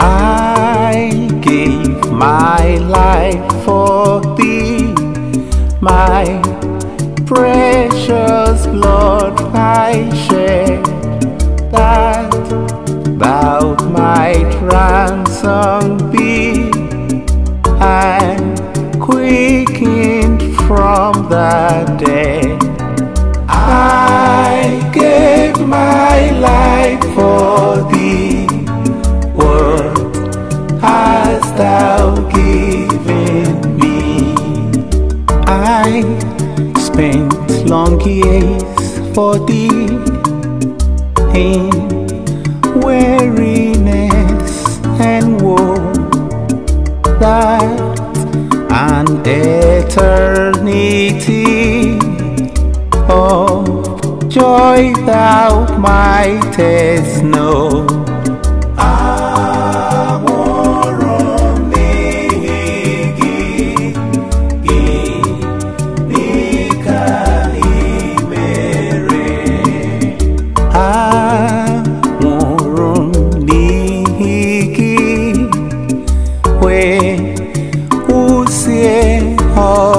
I gave my life for thee, my precious blood I shed, that thou might ransom be, and quickened from the dead. I spent long years for thee in weariness and woe that an eternity of joy thou mightest know.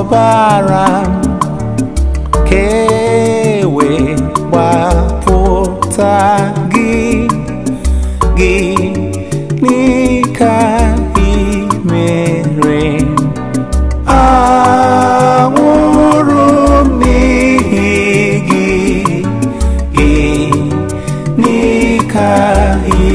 ọbara kewe e wee gbapụta gị gị n'ịka ị mere anwụrụ m n'ihi gị gị n'ịka ị